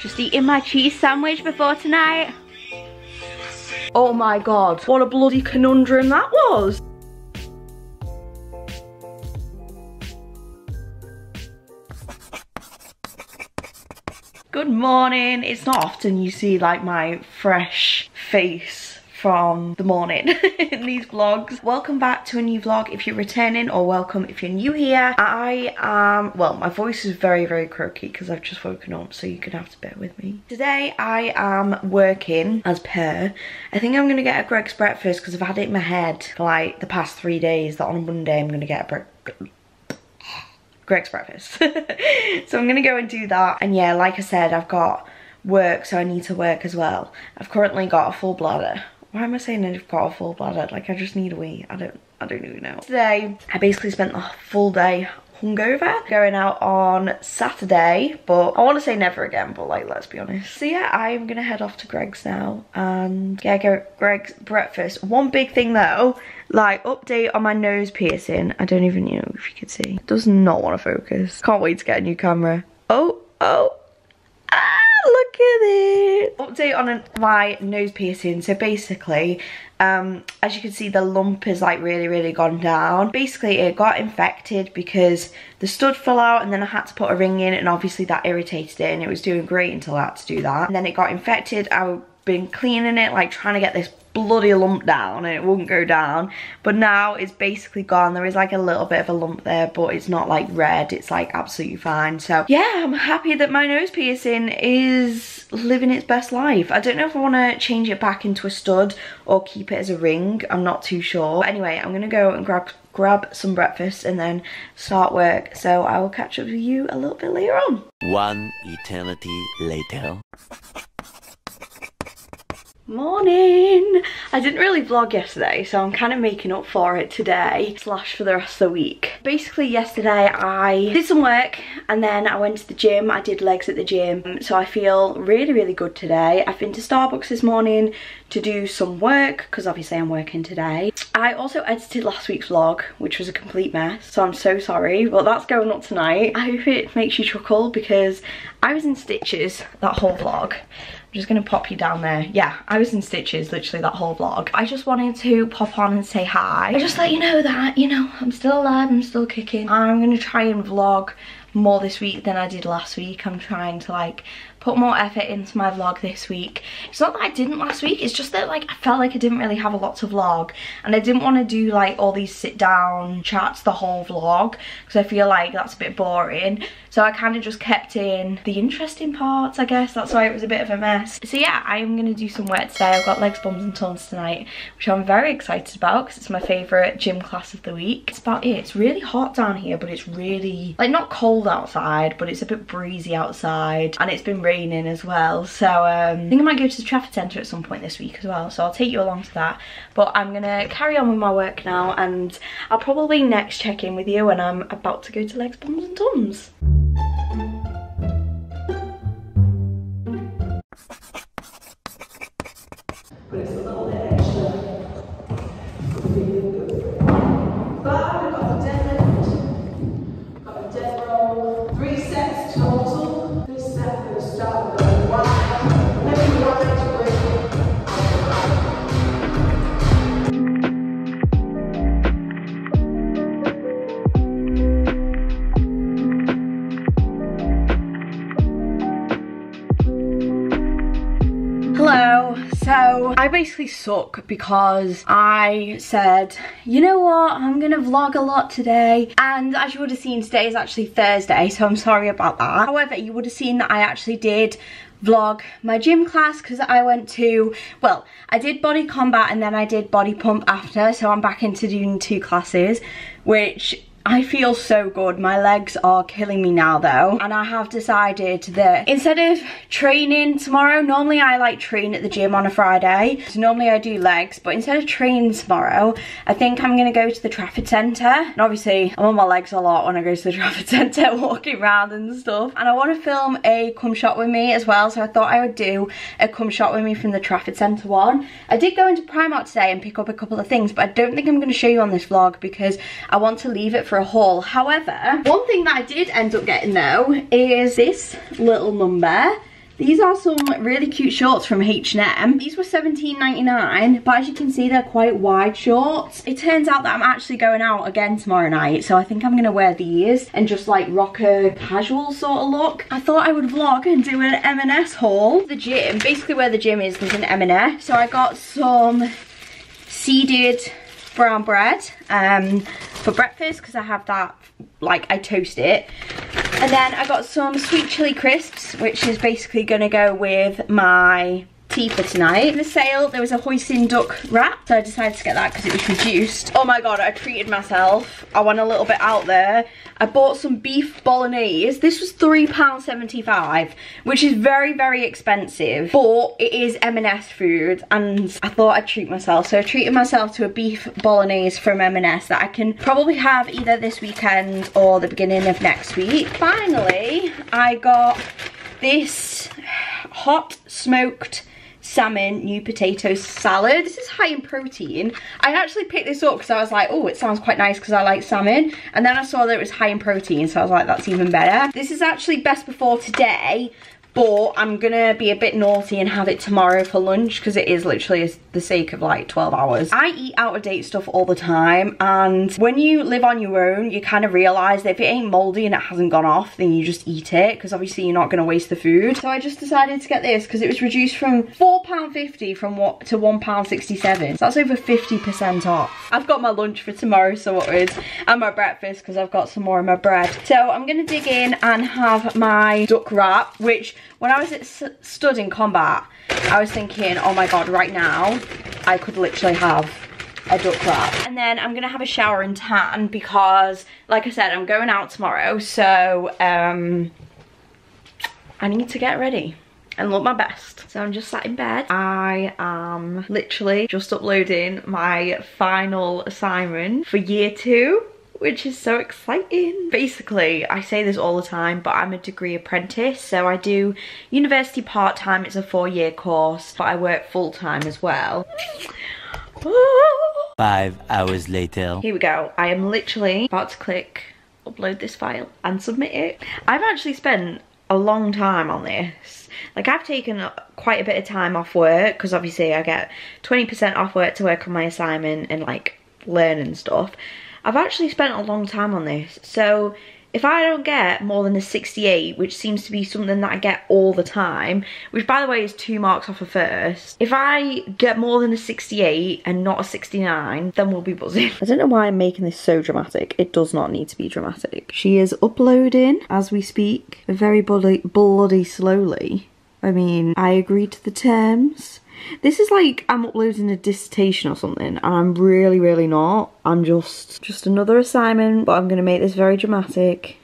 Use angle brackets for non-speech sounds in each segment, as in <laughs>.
Just eating my cheese sandwich before tonight. Oh my god, what a bloody conundrum that was. Good morning. It's not often you see like my fresh face from the morning <laughs> in these vlogs. Welcome back to a new vlog if you're returning or welcome if you're new here. I am, well, my voice is very, very croaky because I've just woken up so you can have to bear with me. Today I am working as per. I think I'm going to get a Greggs breakfast because I've had it in my head for like the past three days that on Monday I'm going to get a breakfast Greggs <laughs> breakfast. so I'm gonna go and do that. And yeah, like I said, I've got work, so I need to work as well. I've currently got a full bladder. Why am I saying I've got a full bladder? Like I just need a wee. I don't I don't even know. Today, I basically spent the full day hungover. Going out on Saturday but I want to say never again but like let's be honest. So yeah I'm gonna head off to Greggs now. And yeah go Greggs breakfast. One big thing though like update on my nose piercing. I don't even know if you can see. It does not want to focus. Can't wait to get a new camera. Oh oh look at it. Update on my nose piercing. So basically um, as you can see the lump is like really really gone down. Basically it got infected because the stud fell out and then I had to put a ring in and obviously that irritated it and it was doing great until I had to do that. And then it got infected. I've been cleaning it like trying to get this bloody lump down and it wouldn't go down. But now it's basically gone. There is like a little bit of a lump there but it's not like red. It's like absolutely fine. So yeah I'm happy that my nose piercing is living its best life. I don't know if I want to change it back into a stud or keep it as a ring. I'm not too sure. But anyway I'm gonna go and grab grab some breakfast and then start work. So I will catch up with you a little bit later on. One eternity later Morning! I didn't really vlog yesterday, so I'm kind of making up for it today, slash for the rest of the week. Basically, yesterday I did some work, and then I went to the gym. I did legs at the gym, so I feel really, really good today. I've been to Starbucks this morning to do some work, because obviously I'm working today. I also edited last week's vlog, which was a complete mess, so I'm so sorry, but that's going up tonight. I hope it makes you chuckle, because I was in stitches that whole vlog. I'm just gonna pop you down there. Yeah, I was in stitches literally that whole vlog. I just wanted to pop on and say hi. I just let you know that, you know, I'm still alive, I'm still kicking. I'm gonna try and vlog more this week than I did last week. I'm trying to like put more effort into my vlog this week. It's not that I didn't last week, it's just that like I felt like I didn't really have a lot to vlog and I didn't want to do like all these sit down chats the whole vlog because I feel like that's a bit boring. So I kind of just kept in the interesting parts, I guess. That's why it was a bit of a mess. So yeah, I'm going to do some work today. I've got legs, bums and tums tonight, which I'm very excited about because it's my favourite gym class of the week. It's about it. It's really hot down here, but it's really, like not cold outside, but it's a bit breezy outside and it's been raining as well. So um, I think I might go to the Trafford Centre at some point this week as well. So I'll take you along to that. But I'm going to carry on with my work now and I'll probably next check in with you when I'm about to go to Legs, Bums and Tums. Basically suck because I said, you know what, I'm gonna vlog a lot today. And as you would have seen, today is actually Thursday, so I'm sorry about that. However, you would have seen that I actually did vlog my gym class because I went to, well, I did body combat and then I did body pump after, so I'm back into doing two classes, which I feel so good. My legs are killing me now though. And I have decided that instead of training tomorrow, normally I like train at the gym on a Friday. So normally I do legs, but instead of training tomorrow, I think I'm gonna go to the Trafford Centre. And obviously I'm on my legs a lot when I go to the <laughs> Trafford Centre, walking around and stuff. And I wanna film a come shot with me as well. So I thought I would do a come shot with me from the Trafford Centre one. I did go into Primark today and pick up a couple of things, but I don't think I'm gonna show you on this vlog because I want to leave it for a haul. However, one thing that I did end up getting though is this little number These are some really cute shorts from H&M. These were $17.99, but as you can see, they're quite wide shorts. It turns out that I'm actually going out again tomorrow night, so I think I'm gonna wear these and just like rock a casual sort of look. I thought I would vlog and do an M&S haul. The gym, basically where the gym is, there's an M&S. So I got some seeded brown bread um, for breakfast because I have that, like I toast it. And then I got some sweet chili crisps, which is basically gonna go with my tea for tonight. In the sale, there was a hoisin duck wrap, so I decided to get that because it was reduced. Oh my god, I treated myself. I went a little bit out there. I bought some beef bolognese. This was £3.75, which is very, very expensive, but it is M&S food, and I thought I'd treat myself. So I treated myself to a beef bolognese from M&S that I can probably have either this weekend or the beginning of next week. Finally, I got this hot smoked salmon new potato salad. This is high in protein. I actually picked this up because I was like, oh, it sounds quite nice because I like salmon. And then I saw that it was high in protein, so I was like, that's even better. This is actually best before today, but I'm gonna be a bit naughty and have it tomorrow for lunch because it is literally the sake of like 12 hours. I eat out of date stuff all the time and when you live on your own you kind of realise that if it ain't mouldy and it hasn't gone off then you just eat it because obviously you're not gonna waste the food. So I just decided to get this because it was reduced from £4.50 from what to £1.67 so that's over 50% off. I've got my lunch for tomorrow so sorted and my breakfast because I've got some more in my bread. So I'm gonna dig in and have my duck wrap which when I was at stood in combat, I was thinking, oh my god, right now, I could literally have a duck wrap. And then I'm gonna have a shower and tan because, like I said, I'm going out tomorrow, so um, I need to get ready and look my best. So I'm just sat in bed. I am literally just uploading my final assignment for year two which is so exciting. Basically, I say this all the time, but I'm a degree apprentice, so I do university part-time, it's a four-year course, but I work full-time as well. <gasps> Five hours later. Here we go. I am literally about to click upload this file and submit it. I've actually spent a long time on this. Like I've taken quite a bit of time off work because obviously I get 20% off work to work on my assignment and like learn and stuff. I've actually spent a long time on this. So if I don't get more than a 68, which seems to be something that I get all the time, which by the way is two marks off a first, if I get more than a 68 and not a 69, then we'll be buzzing. I don't know why I'm making this so dramatic. It does not need to be dramatic. She is uploading as we speak, very bloody, bloody slowly. I mean, I agreed to the terms. This is like I'm uploading a dissertation or something and I'm really, really not. I'm just, just another assignment, but I'm gonna make this very dramatic.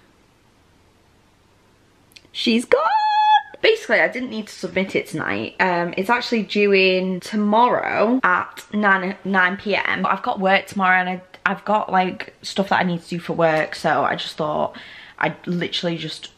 She's gone! Basically, I didn't need to submit it tonight. Um, it's actually due in tomorrow at 9, 9 p.m. But I've got work tomorrow and I, I've got like stuff that I need to do for work. So I just thought I'd literally just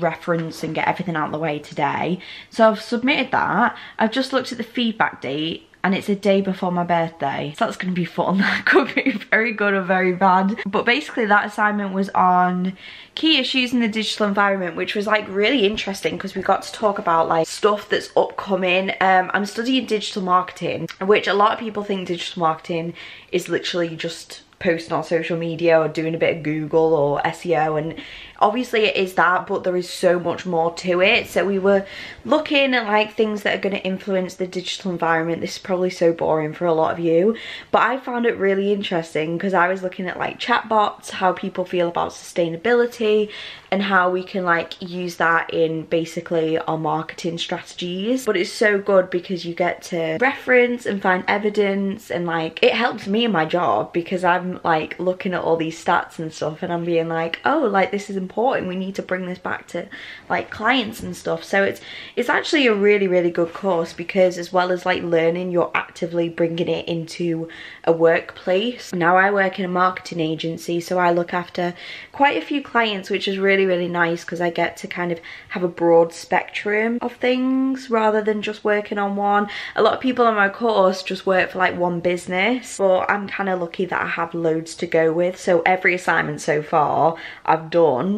reference and get everything out of the way today. So I've submitted that. I've just looked at the feedback date and it's a day before my birthday. So that's gonna be fun. <laughs> That could be very good or very bad. But basically that assignment was on key issues in the digital environment, which was like really interesting because we got to talk about like stuff that's upcoming. Um, I'm studying digital marketing, which a lot of people think digital marketing is literally just posting on social media or doing a bit of Google or SEO and obviously it is that but there is so much more to it. So we were looking at like things that are going to influence the digital environment. This is probably so boring for a lot of you but I found it really interesting because I was looking at like chatbots how people feel about sustainability and how we can like use that in basically our marketing strategies. But it's so good because you get to reference and find evidence and like it helps me in my job because I'm like looking at all these stats and stuff and I'm being like oh like this is important. We need to bring this back to like clients and stuff. So it's it's actually a really really good course because as well as like learning you're actively bringing it into a workplace. Now I work in a marketing agency so I look after quite a few clients which is really really nice because I get to kind of have a broad spectrum of things rather than just working on one. A lot of people on my course just work for like one business but I'm kind of lucky that I have loads to go with. So every assignment so far I've done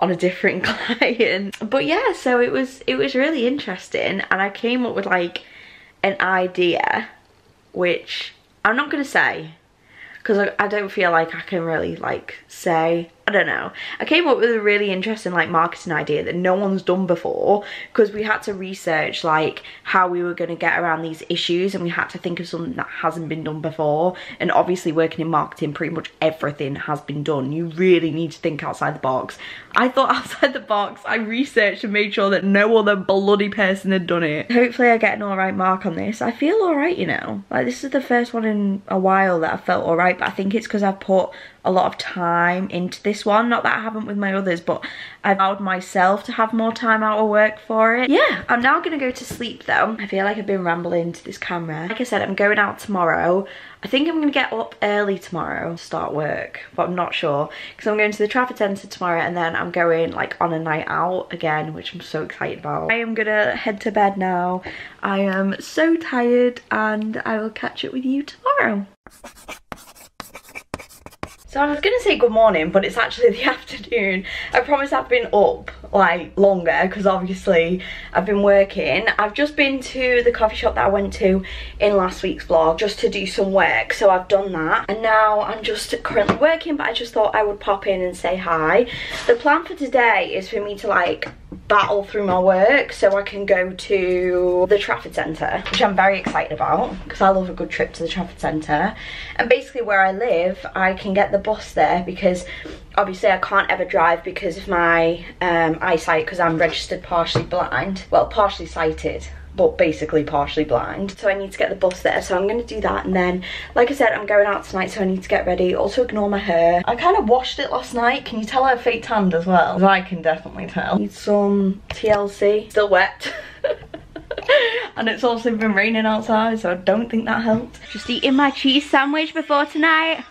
on a different <laughs> client. But yeah, so it was it was really interesting and I came up with like an idea which I'm not gonna say because I, I don't feel like I can really like say I don't know. I came up with a really interesting like marketing idea that no one's done before because we had to research like how we were going to get around these issues and we had to think of something that hasn't been done before and obviously working in marketing pretty much everything has been done. You really need to think outside the box. I thought <laughs> outside the box, I researched and made sure that no other bloody person had done it. Hopefully I get an alright mark on this. I feel alright you know. Like this is the first one in a while that I felt alright but I think it's because I've put a lot of time into this one. Not that I haven't with my others, but I've allowed myself to have more time out of work for it. Yeah, I'm now gonna go to sleep though. I feel like I've been rambling to this camera. Like I said, I'm going out tomorrow. I think I'm gonna get up early tomorrow to start work, but I'm not sure. Because I'm going to the Trafford Centre tomorrow and then I'm going like on a night out again, which I'm so excited about. I am gonna head to bed now. I am so tired and I will catch up with you tomorrow. So I was gonna say good morning, but it's actually <laughs> the afternoon. I promise I've been up like longer because obviously I've been working. I've just been to the coffee shop that I went to in last week's vlog just to do some work. So I've done that and now I'm just currently working, but I just thought I would pop in and say hi. The plan for today is for me to like battle through my work so I can go to the Trafford Centre, which I'm very excited about because I love a good trip to the Trafford Centre. And basically where I live, I can get the bus there because obviously I can't ever drive because of my um, eyesight because I'm registered partially blind. Well, partially sighted but basically partially blind. So I need to get the bus there. So I'm going to do that. And then, like I said, I'm going out tonight. So I need to get ready. Also ignore my hair. I kind of washed it last night. Can you tell I have fake tanned as well? I can definitely tell. Need some TLC. Still wet. <laughs> and it's also been raining outside. So I don't think that helped. Just eating my cheese sandwich before tonight.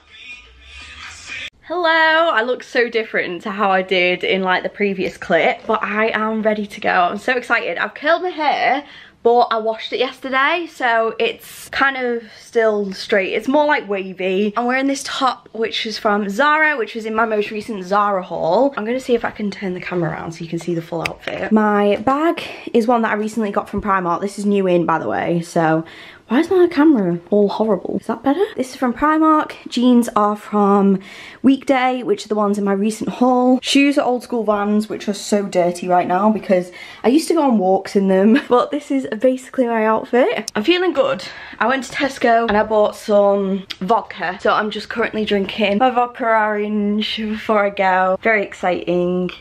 Hello, I look so different to how I did in like the previous clip, but I am ready to go. I'm so excited. I've curled my hair but I washed it yesterday so it's kind of still straight. It's more like wavy. I'm wearing this top which is from Zara which was in my most recent Zara haul. I'm gonna see if I can turn the camera around so you can see the full outfit. My bag is one that I recently got from Primark. This is new in by the way so why is my camera all horrible? Is that better? This is from Primark. Jeans are from Weekday, which are the ones in my recent haul. Shoes are old school Vans, which are so dirty right now because I used to go on walks in them. <laughs> But this is basically my outfit. I'm feeling good. I went to Tesco and I bought some vodka. So I'm just currently drinking my vodka orange before I go. Very exciting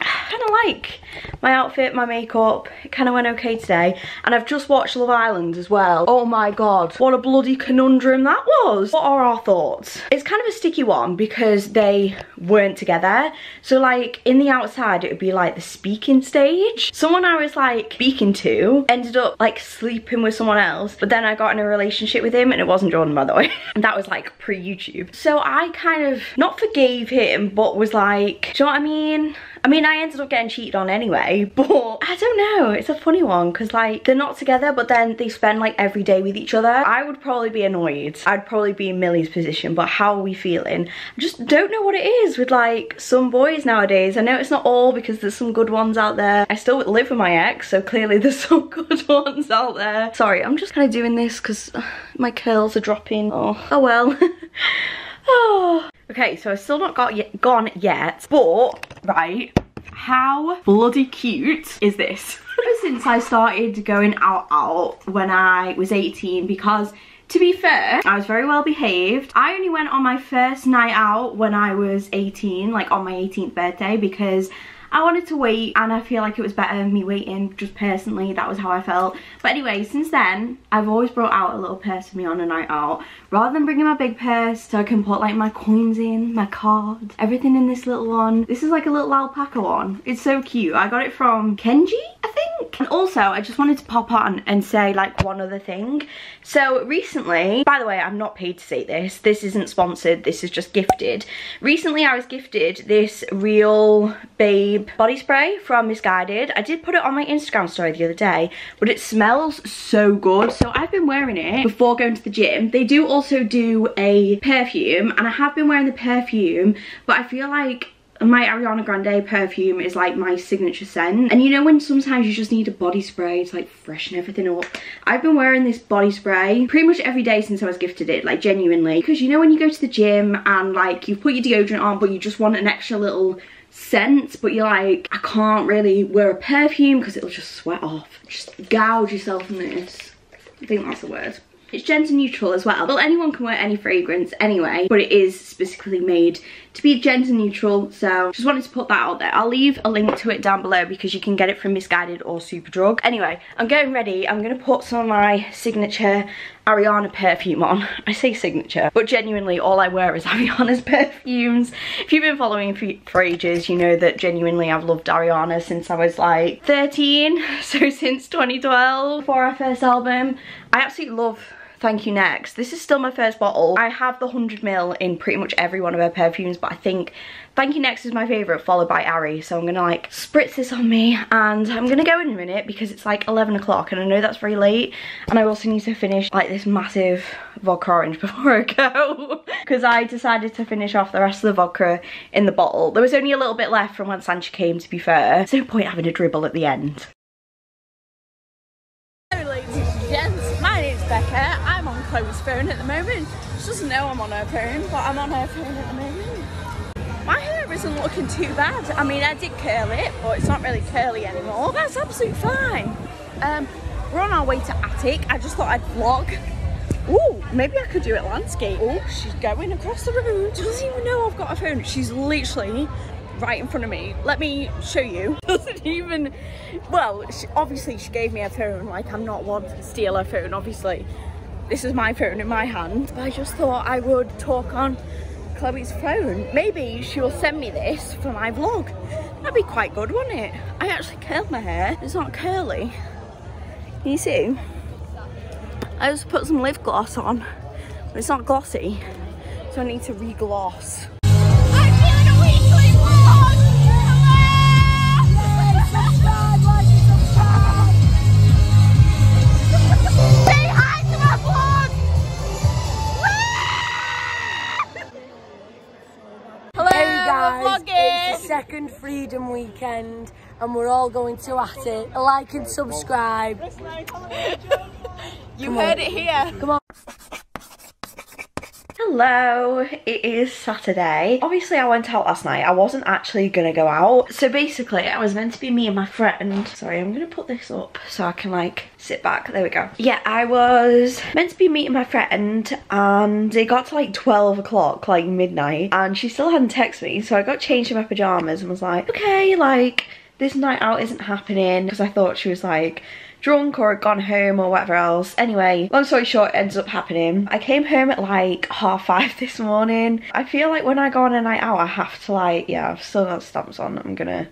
kind of like my outfit, my makeup. It kind of went okay today. And I've just watched Love Island as well. Oh my god, what a bloody conundrum that was. What are our thoughts? It's kind of a sticky one because they weren't together. So like in the outside, it would be like the speaking stage. Someone I was like speaking to ended up like sleeping with someone else. But then I got in a relationship with him and it wasn't Jordan by the way. and <laughs> that was like pre-YouTube. So I kind of not forgave him, but was like, do you know what I mean? I mean, I ended up getting cheated on anyway, <laughs> but I don't know. It's a funny one because like they're not together, but then they spend like every day with each other. I would probably be annoyed. I'd probably be in Millie's position, but how are we feeling? I just don't know what it is with like some boys nowadays. I know it's not all because there's some good ones out there. I still live with my ex, so clearly <laughs> there's some good ones out there. Sorry, I'm just kind of doing this because <sighs> my curls are dropping. Oh, oh well. <laughs> <sighs> Okay, so I've still not got yet, gone yet, but, right, how bloody cute is this? <laughs> Since I started going out out when I was 18 because to be fair, I was very well behaved. I only went on my first night out when I was 18, like on my 18th birthday because I wanted to wait and I feel like it was better me waiting just personally. That was how I felt. But anyway since then I've always brought out a little purse for me on a night out. Rather than bringing my big purse so I can put like my coins in my card everything in this little one. This is like a little alpaca one. It's so cute. I got it from Kenji I think? And also I just wanted to pop on and say like one other thing. So recently by the way I'm not paid to say this. This isn't sponsored. This is just gifted. Recently I was gifted this real babe body spray from Missguided. I did put it on my Instagram story the other day, but it smells so good. So I've been wearing it before going to the gym. They do also do a perfume, and I have been wearing the perfume, but I feel like My Ariana Grande perfume is like my signature scent. And you know when sometimes you just need a body spray to like freshen everything up? I've been wearing this body spray pretty much every day since I was gifted it, like genuinely. Because you know when you go to the gym and like you put your deodorant on but you just want an extra little scent but you're like I can't really wear a perfume because it'll just sweat off. Just gouge yourself in this. I think that's the word it's gender neutral as well. Well, anyone can wear any fragrance anyway, but it is specifically made to be gender neutral. So just wanted to put that out there. I'll leave a link to it down below because you can get it from Missguided or Superdrug. Anyway, I'm getting ready. I'm going to put some of my signature Ariana perfume on. I say signature, but genuinely all I wear is <laughs> Ariana's perfumes. If you've been following me for ages, you know that genuinely I've loved Ariana since I was like 13. <laughs> So since 2012, for our first album. I absolutely love Thank You Next. This is still my first bottle. I have the 100ml in pretty much every one of her perfumes, but I think Thank You Next is my favourite, followed by Ari. So I'm gonna like spritz this on me and I'm gonna go in a minute because it's like 11 o'clock and I know that's very late. And I also need to finish like this massive vodka orange <laughs> before I go. Because I decided to finish off the rest of the vodka in the bottle. There was only a little bit left from when Sancha came, to be fair. There's no point having a dribble at the end. Chloe's phone at the moment. She doesn't know I'm on her phone, but I'm on her phone at the moment. My hair isn't looking too bad. I mean, I did curl it, but it's not really curly anymore. That's absolutely fine. Um, we're on our way to Attic. I just thought I'd vlog. Ooh, maybe I could do it landscape. Oh, she's going across the road. She doesn't even know I've got a phone. She's literally right in front of me. Let me show you. <laughs> Doesn't even, well, she, obviously she gave me a phone. Like I'm not one to steal her phone, obviously. This is my phone in my hand. I just thought I would talk on Chloe's phone. Maybe she will send me this for my vlog. That'd be quite good, wouldn't it? I actually curled my hair. It's not curly. Can you see? I just put some lip gloss on, but it's not glossy. So I need to re-gloss. Second freedom weekend and we're all going to Attic. Like and subscribe. you Come heard on. it here. Come on. Hello, it is Saturday. Obviously I went out last night. I wasn't actually gonna go out. So basically I was meant to be me and my friend. Sorry, I'm gonna put this up so I can like sit back. There we go. Yeah, I was meant to be meeting my friend and it got to like 12 o'clock, like midnight, and she still hadn't texted me. So I got changed in my pajamas and was like, okay, like this night out isn't happening because I thought she was like drunk or gone home or whatever else. Anyway, long story short, it ends up happening. I came home at like half five <laughs> this morning. I feel like when I go on a night out, I have to like, yeah, I've still got stamps on. I'm gonna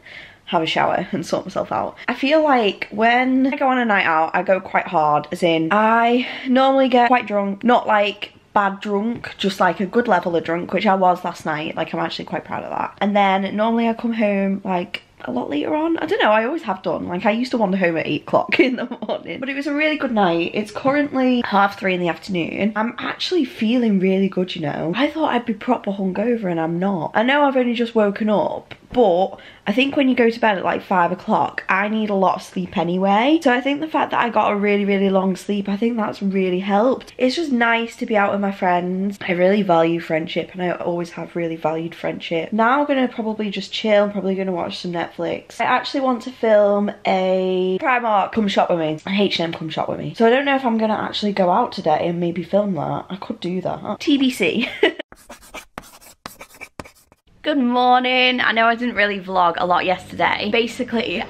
have a shower <laughs> and sort myself out. I feel like when I go on a night out, I go quite hard, as in I normally get quite drunk, not like bad drunk, just like a good level of drunk, which I was last night. Like I'm actually quite proud of that. And then normally I come home like a lot later on. I don't know, I always have done. Like I used to wander home at 8 o'clock <laughs> in the morning. But it was a really good night. It's currently half 3 in the afternoon. I'm actually feeling really good, you know. I thought I'd be proper hungover and I'm not. I know I've only just woken up, but I think when you go to bed at like five o'clock, I need a lot of sleep anyway. So I think the fact that I got a really, really long sleep, I think that's really helped. It's just nice to be out with my friends. I really value friendship and I always have really valued friendship. Now I'm gonna probably just chill. I'm probably gonna watch some Netflix. I actually want to film a Primark come shop with me, a H&M come shop with me. So I don't know if I'm gonna actually go out today and maybe film that. I could do that. TBC. <laughs> Good morning. I know I didn't really vlog a lot yesterday. Basically,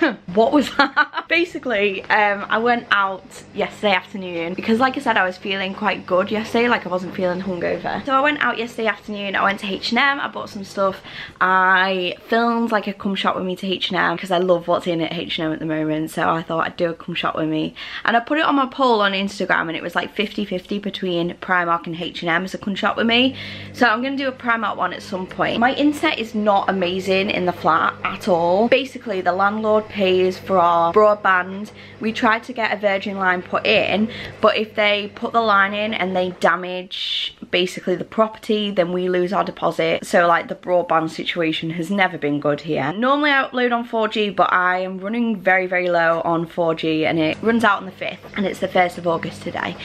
<laughs> what was that? Basically, um, I went out yesterday afternoon because like I said, I was feeling quite good yesterday, like I wasn't feeling hungover. So I went out yesterday afternoon, I went to H&M, I bought some stuff. I filmed like a come shop with me to H&M because I love what's in at H&M at the moment. So I thought I'd do a come shop with me. And I put it on my poll on Instagram and it was like 50-50 between Primark and H&M as a come shop with me. So I'm gonna do a Primark one at some point. My internet is not amazing in the flat at all. Basically, the landlord pays for our broadband. We tried to get a Virgin line put in, but if they put the line in and they damage basically the property, then we lose our deposit. So like the broadband situation has never been good here. Normally I upload on 4G, but I am running very, very low on 4G and it runs out on the 5th and it's the 1st of August today.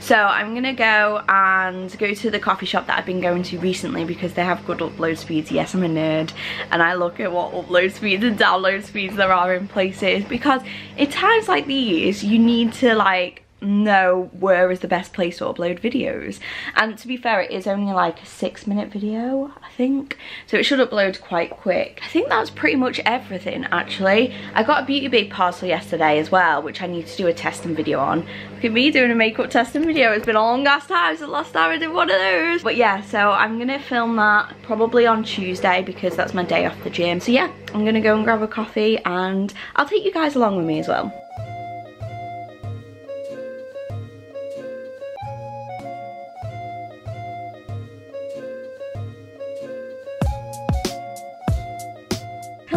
So I'm gonna go and go to the coffee shop that I've been going to recently because they have good upload speeds. Yes, I'm a nerd and I look at what upload speeds and download speeds there are in places because at times like these you need to like know where is the best place to upload videos. And to be fair it is only like a six minute video I think. So it should upload quite quick. I think that's pretty much everything actually. I got a Beauty Bay parcel yesterday as well which I need to do a testing video on. Look at me doing a makeup testing video. It's been a long ass time since the last time I did one of those. But yeah so I'm gonna film that probably on Tuesday because that's my day off the gym. So yeah I'm gonna go and grab a coffee and I'll take you guys along with me as well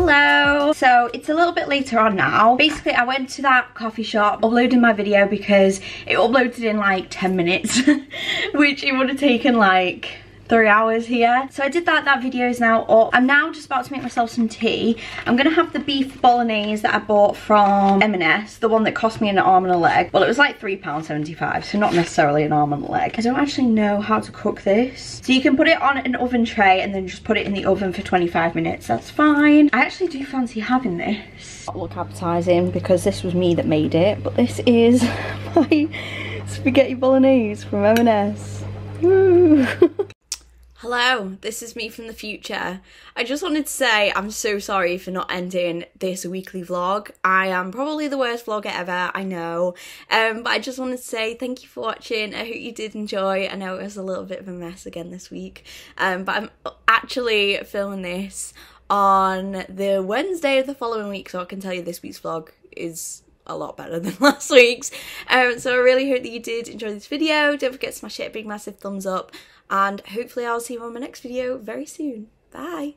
Hello. So it's a little bit later on now. Basically, I went to that coffee shop, uploading my video because it uploaded in like 10 minutes, <laughs> which it would have taken like three hours here. So I did that, that video is now up. I'm now just about to make myself some tea. I'm gonna have the beef bolognese that I bought from M&S, the one that cost me an arm and a leg. Well, it was like £3.75, so not necessarily an arm and a leg. I don't actually know how to cook this. So you can put it on an oven tray and then just put it in the oven for 25 minutes, that's fine. I actually do fancy having this. Look appetizing because this was me that made it, but this is <laughs> my spaghetti bolognese from M&S. <laughs> Hello, this is me from the future. I just wanted to say I'm so sorry for not ending this weekly vlog. I am probably the worst vlogger ever, I know. Um, but I just wanted to say thank you for watching. I hope you did enjoy. I know it was a little bit of a mess again this week. Um, but I'm actually filming this on the Wednesday of the following week, so I can tell you this week's vlog is a lot better <laughs> than last week's. Um, so I really hope that you did enjoy this video. Don't forget to smash it a big massive thumbs up and hopefully I'll see you on my next video very soon. Bye!